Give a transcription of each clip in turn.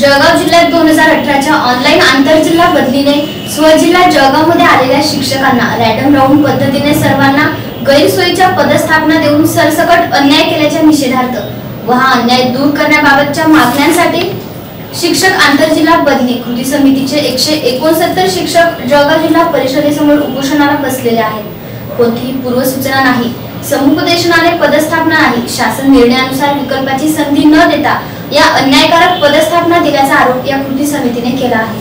जळगाव जिल्ह्यात दोन हजार अठराच्या ऑनलाईन आंतरजिल्हा बदलीने स्वजिल्हा जळगावमध्ये आलेल्या शिक्षकांना रॅडम राऊंड पद्धतीने सर्वांना गैरसोयीच्या पदस्थापना देऊन सरसकट अन्याय केल्याच्या निषेधार्थ व हा अन्याय दूर करण्याबाबतच्या मागण्यांसाठी शिक्षक आंतरजिल्हा बदली कृती समितीचे एकशे एकोणसत्तर शिक्षक जळगाव जिल्हा परिषदेसमोर उपोषणाला बसलेले आहेत. कोणतीही पूर्वसूचना नाही. समुपदेशनाने पदस्थापना नाही. शासन निर्णयानुसार विकल्पाची संधी न देता या अन्यायकारक पदस्थापना दिल्याचा आरोप या कृती समितीने केला आहे.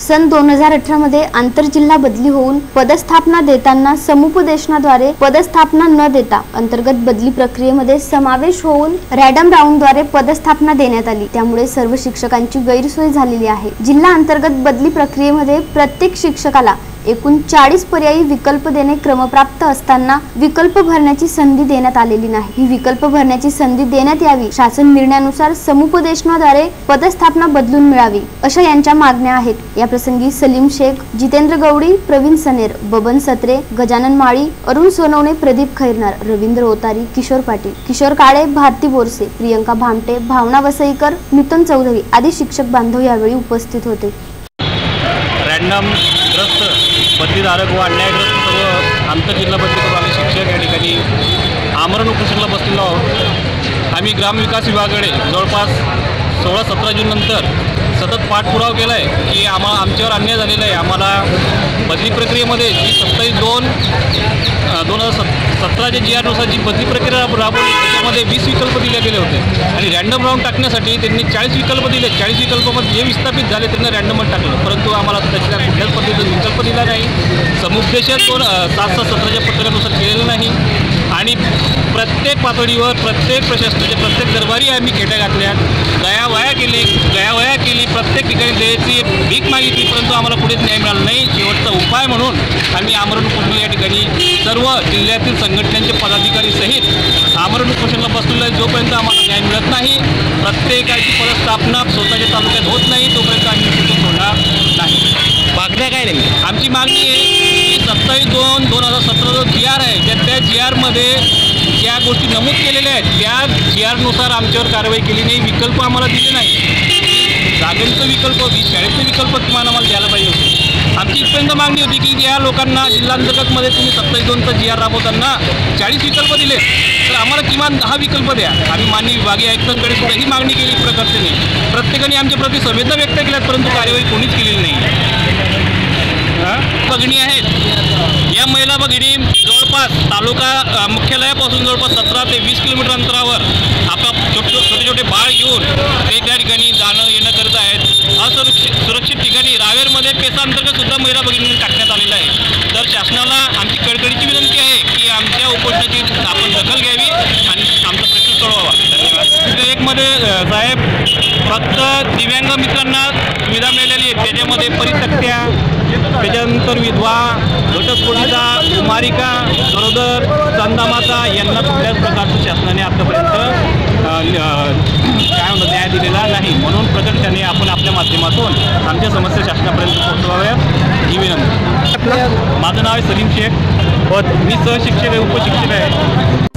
सन दोन हजार अठरा मध्ये आंतरजिल्हा बदली होऊन पदस्थापना देताना समुपदेशनाद्वारे पदस्थापना न देता अंतर्गत बदली प्रक्रियेमध्ये समावेश होऊन रॅडम राऊंडद्वारे पदस्थापना देण्यात आली. त्यामुळे सर्व शिक्षकांची गैरसोय झालेली आहे. जिल्हा अंतर्गत बदली प्रक्रियेमध्ये प्रत्येक शिक्षकाला एकूण चाळीस पर्यायी विकल्प देणे क्रमप्राप्त असताना विकल्प भरण्याची संधी देण्यात आलेली नाही. ही विकल्प भरण्याची संधी देण्यात यावी. शासन निर्णयानुसार समुपदेशनाद्वारे पदस्थापना बदलून मिळावी अशा यांच्या मागण्या आहेत. या प्रसंगी सलीम शेख जितेंद्र गवडी प्रवीण सनेर बबन सत्रे गजानन माळी अरुण सोनवणे प्रदीप खैरनार रवींद्र ओतारी किशोर पाटील किशोर काळे भारती बोरसे प्रियंका भामटे भावना वसईकर नूतन चौधरी आदी शिक्षक बांधव यावेळी उपस्थित होते. रॅन्डम पदवीधारक व अन्यायग्रस्त सर्व आंतरजिल्हा बदली करून आले शिक्षक या ठिकाणी. आमरण उपोषणाला बसलेलो आहोत. आम्ही ग्रामविकास विभागाकडे जवळपास सोळा सतरा जूननंतर सतत पाठपुरावा केला आहे की आम्हा आमच्यावर अन्याय झालेला आहे. आम्हाला बदली प्रक्रियेमध्ये जी सत्तावीस दोन सतराच्या जी आरनुसार जी बदली प्रक्रिया राब- राबवली त्याच्यामध्ये वीस विकल्प दिले गेले होते. आणि रॅन्डम राऊंड टाकण्यासाठी त्यांनी चाळीस विकल्प दिले. चाळीस विकल्पामध्ये जे विस्थापित झाले त्यांना रॅन्डमच टाकलं. परंतु आम्हाला त्याच्या कुठल्याच पद्धतीचा विकल्प दिला नाही. समुपदेशात कोण सात सात सतराच्या पत्रकानुसार केलेलं नाही. आणि प्रत्येक पातळीवर प्रत्येक प्रशासनाच्या प्रत्येक दरबारी आम्ही खेट्या घातल्या. गया गयावया केली गया गयावया केली. प्रत्येक ठिकाणी द्यायची भीक मागितली. आम्हाला कुठेच न्याय मिळाला नाही. शेवटचा उपाय म्हणून आम्ही आमरण उपोषण या ठिकाणी सर्व जिल्ह्यातील संघटनांचे पदाधिकारी सहित आमरण उपोषणाला बसलेलं आहे. जोपर्यंत आम्हाला न्याय मिळत नाही प्रत्येकाची पदस्थापना स्वतःच्या तालुक्यात होत नाही तोपर्यंत आम्ही उपोषण सोडणार नाही. मागण्या काय नेमकी आमची मागणी आहे की सत्तावीस दोन दोन हजार सतरा जो जी आर आहे त्या त्या जी आरमध्ये ज्या गोष्टी नमूद केलेल्या आहेत त्या जी आरनुसार आमच्यावर कारवाई केली नाही विकल्प आम्हाला दिले नाही जागेचं विकल्प होती शाळेचा विकल्प किमान आम्हाला द्यायला पाहिजे होते. आमची इथपर्यंत मागणी होती की या लोकांना जिल्हांतर्गतमध्ये तुम्ही सत्तावीस दोनचा जी आर राबवताना चाळीस विकल्प दिले. तर आम्हाला किमान दहा विकल्प द्या. आम्ही माननीय विभागीय आयुक्तांकडे सुद्धा ही मागणी केली प्रकर्षाने. प्रत्येकाने आमच्या प्रति संवेदना व्यक्त केल्यात परंतु कार्यवाही कोणीच केलेली नाही. हा? आहेत. या महिला बघणी जवळपास तालुका मुख्यालयापासून जवळपास सतरा ते वीस किलोमीटर अंतरावर आपला छोटे छोटे बाळ घेऊन ते त्या ठिकाणी जाणं येणं करत आहेत असुरक्षित सुरक्षित ठिकाणी रावेरमध्ये पेसांतर्गत सुद्धा महिला भगिनी टाकण्यात आलेलं आहे. तर शासनाला आमची कळकळीची विनंती आहे की आमच्या उपोषणाची आपण दखल घ्यावी आणि आमचा प्रश्न सोडवावा. धन्यवाद. एकमध्ये साहेब फक्त दिव्यांग मित्रांना सुविधा मिळालेली आहे. त्याच्यामध्ये परितक्त्या त्याच्यानंतर विधवा घटस्फोटीचा कुमारिका गरोदर चंदामाता यांना कुठल्याच प्रकारचं शासनाने आतापर्यंत अ, ल- अ, काय म्हणतात न्याय दिलेला नाही म्हणून प्रकर्षाने आपण आपल्या माध्यमातून आमच्या समस्या शासनापर्यंत पोहोचवाव्यात. ही विनंती. माझं नाव आहे सलीम शेख. मी सहशिक्षक आहे उपशिक्षक आहे.